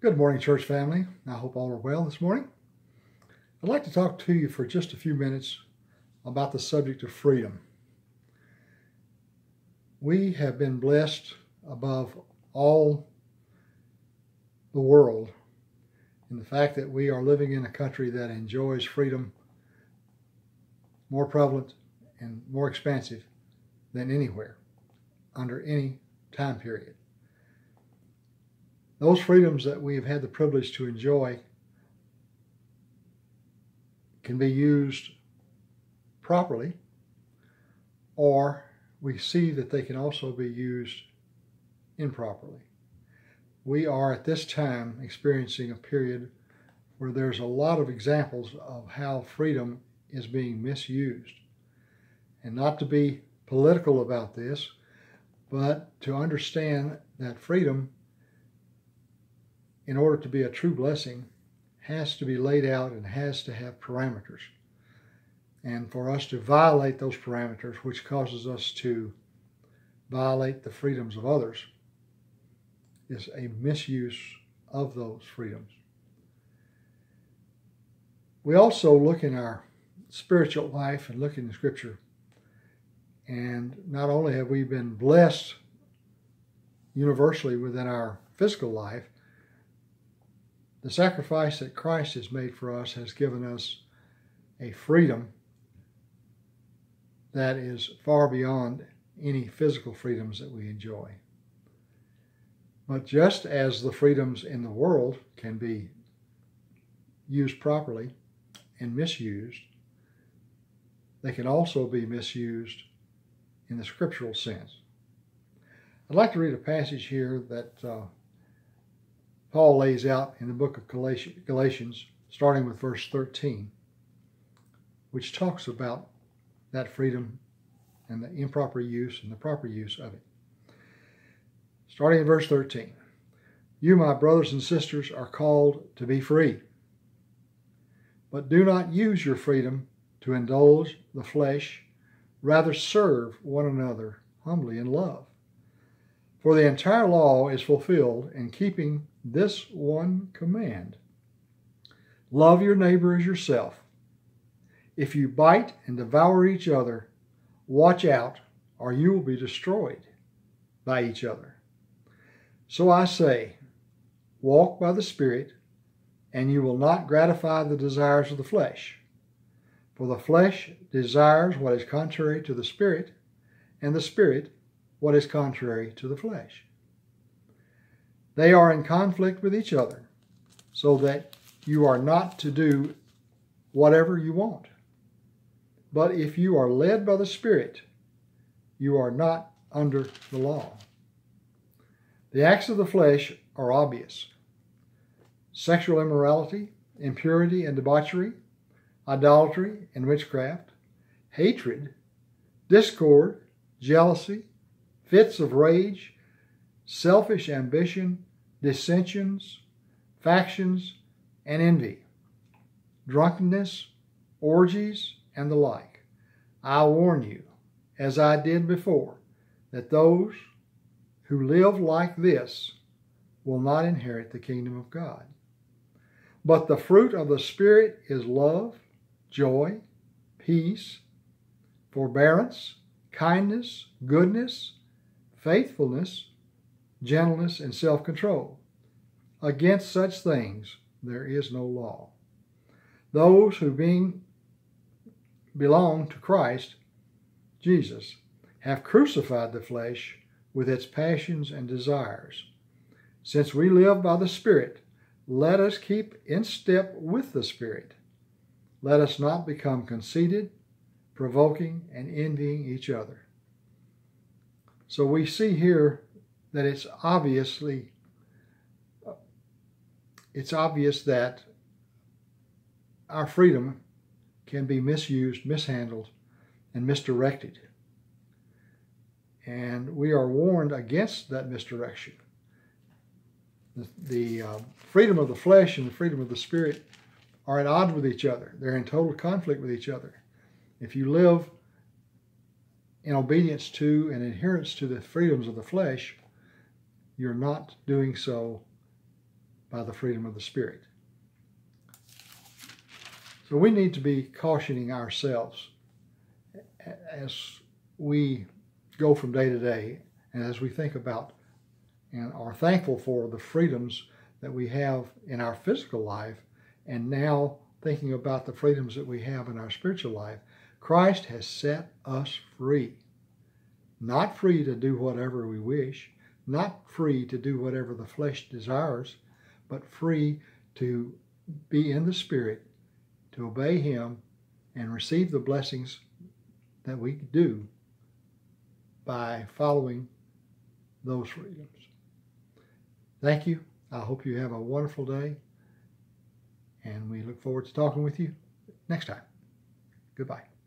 Good morning, church family. I hope all are well this morning. I'd like to talk to you for just a few minutes about the subject of freedom. We have been blessed above all the world in the fact that we are living in a country that enjoys freedom more prevalent and more expansive than anywhere under any time period. Those freedoms that we have had the privilege to enjoy can be used properly, or we see that they can also be used improperly. We are at this time experiencing a period where there's a lot of examples of how freedom is being misused. And not to be political about this, but to understand that freedom, in order to be a true blessing, has to be laid out and has to have parameters. And for us to violate those parameters, which causes us to violate the freedoms of others, is a misuse of those freedoms. We also look in our spiritual life and look in the scripture. And not only have we been blessed universally within our physical life, the sacrifice that Christ has made for us has given us a freedom that is far beyond any physical freedoms that we enjoy. But just as the freedoms in the world can be used properly and misused, they can also be misused in the scriptural sense. I'd like to read a passage here that uh, Paul lays out in the book of Galatians, starting with verse 13, which talks about that freedom and the improper use and the proper use of it. Starting in verse 13 You, my brothers and sisters, are called to be free. But do not use your freedom to indulge the flesh, rather serve one another humbly in love. For the entire law is fulfilled in keeping this one command Love your neighbor as yourself. If you bite and devour each other, watch out, or you will be destroyed by each other. So I say, walk by the Spirit, and you will not gratify the desires of the flesh. For the flesh desires what is contrary to the Spirit, and the Spirit what is contrary to the flesh. They are in conflict with each other, so that you are not to do whatever you want. But if you are led by the Spirit, you are not under the law. The acts of the flesh are obvious sexual immorality, impurity and debauchery, idolatry and witchcraft, hatred, discord, jealousy, fits of rage, selfish ambition, dissensions, factions, and envy, drunkenness, orgies, and the like. I warn you, as I did before, that those who live like this will not inherit the kingdom of God. But the fruit of the Spirit is love, joy, peace, forbearance, kindness, goodness, faithfulness, gentleness, and self control. Against such things there is no law. Those who being belong to Christ Jesus have crucified the flesh with its passions and desires. Since we live by the Spirit, let us keep in step with the Spirit. Let us not become conceited, provoking, and envying each other. So we see here that it's obviously it's obvious that our freedom can be misused, mishandled, and misdirected. And we are warned against that misdirection. The, the uh, freedom of the flesh and the freedom of the spirit are at odds with each other. They're in total conflict with each other. If you live in obedience to and adherence to the freedoms of the flesh, you're not doing so by the freedom of the Spirit. So we need to be cautioning ourselves as we go from day to day and as we think about and are thankful for the freedoms that we have in our physical life and now thinking about the freedoms that we have in our spiritual life, Christ has set us free. Not free to do whatever we wish, not free to do whatever the flesh desires, but free to be in the Spirit, to obey Him, and receive the blessings that we do by following those freedoms. Thank you. I hope you have a wonderful day, and we look forward to talking with you next time. Goodbye.